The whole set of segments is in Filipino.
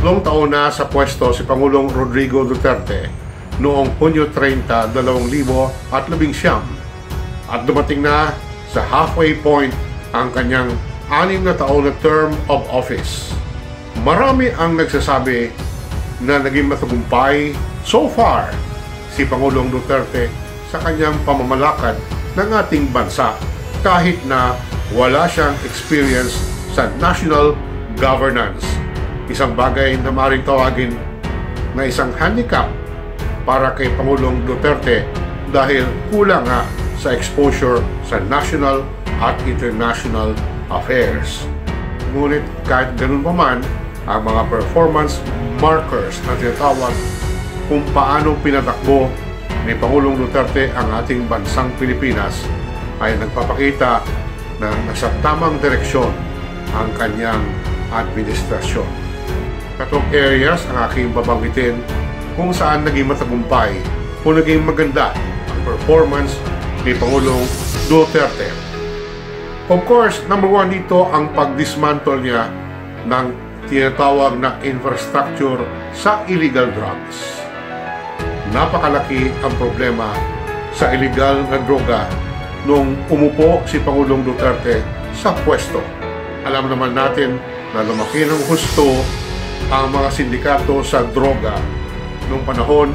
tatlong taon na sa pwesto si Pangulong Rodrigo Duterte noong Hunyo 30, 2019 at dumating na sa halfway point ang kanyang anim na taon na term of office. Marami ang nagsasabi na naging matagumpay so far si Pangulong Duterte sa kanyang pamamalakad ng ating bansa kahit na wala siyang experience sa national governance isang bagay na maaaring tawagin na isang handicap para kay Pangulong Duterte dahil kulang nga sa exposure sa national at international affairs. Ngunit kahit ganun pa man, ang mga performance markers na tinatawag kung paano pinatakbo ni Pangulong Duterte ang ating bansang Pilipinas ay nagpapakita na nasa tamang direksyon ang kanyang administrasyon. Tatlong areas ang aking babanggitin kung saan naging matagumpay o naging maganda ang performance ni Pangulong Duterte. Of course, number one dito ang pag-dismantle niya ng tinatawag na infrastructure sa illegal drugs. Napakalaki ang problema sa illegal na droga nung umupo si Pangulong Duterte sa pwesto. Alam naman natin na lumaki ng husto ang mga sindikato sa droga noong panahon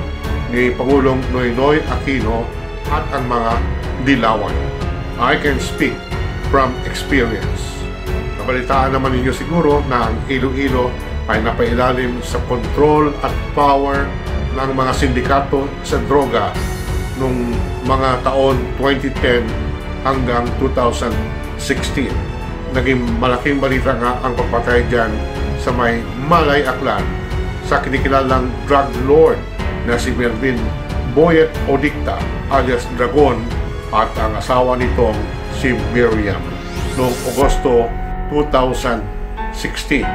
ni Pangulong Noynoy Aquino at ang mga dilawan. I can speak from experience. Nabalitaan naman ninyo siguro na ang Iloilo ay napailalim sa control at power ng mga sindikato sa droga noong mga taon 2010 hanggang 2016. Naging malaking balita nga ang pagpatay dyan sa may Malay Aklan sa kinikilalang drug lord na si Melvin Boyet Odicta alias Dragon at ang asawa nitong si Miriam noong Agosto 2016.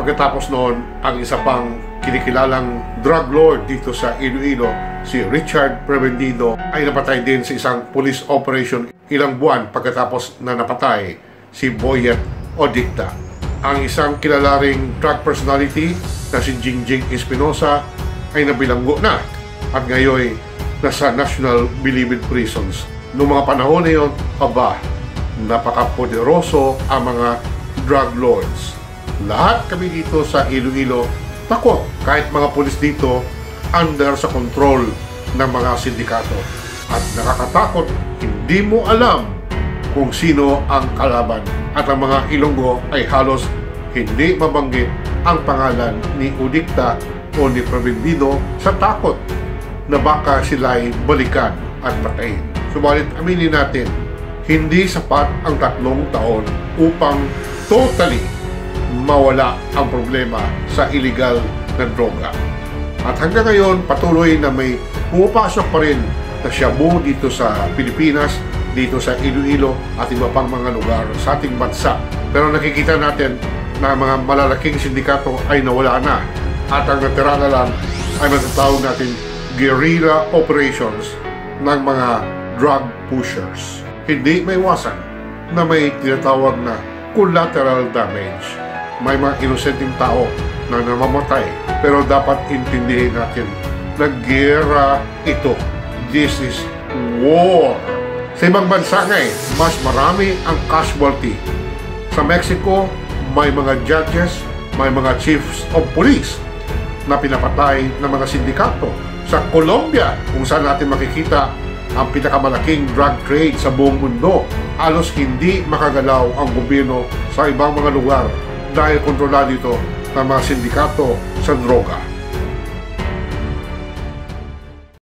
Pagkatapos noon, ang isa pang kinikilalang drug lord dito sa Iloilo, si Richard Prevendido, ay napatay din sa isang police operation ilang buwan pagkatapos na napatay si Boyet Odicta ang isang kilalaring drug personality na si Jingjing Espinosa ay nabilanggo na at ngayon nasa National Bilibid Prisons. Noong mga panahon na yun, aba, napakapoderoso ang mga drug lords. Lahat kami dito sa Iloilo takot kahit mga pulis dito under sa control ng mga sindikato. At nakakatakot, hindi mo alam kung sino ang kalaban at ang mga Ilonggo ay halos hindi mabanggit ang pangalan ni Udikta o ni Provendido sa takot na baka sila ay balikan at patayin. Subalit aminin natin, hindi sapat ang tatlong taon upang totally mawala ang problema sa illegal na droga. At hanggang ngayon, patuloy na may pumapasok pa rin na shabu dito sa Pilipinas dito sa Iloilo at iba pang mga lugar sa ating bansa. Pero nakikita natin na mga malalaking sindikato ay nawala na at ang natira na lang ay matatawag natin guerrilla operations ng mga drug pushers. Hindi may iwasan na may tinatawag na collateral damage. May mga inosenteng tao na namamatay pero dapat intindihin natin na gera ito. This is war. Sa ibang bansa nga eh, mas marami ang casualty. Sa Mexico, may mga judges, may mga chiefs of police na pinapatay ng mga sindikato. Sa Colombia, kung saan natin makikita ang pinakamalaking drug trade sa buong mundo, halos hindi makagalaw ang gobyerno sa ibang mga lugar dahil kontrolado ito ng mga sindikato sa droga.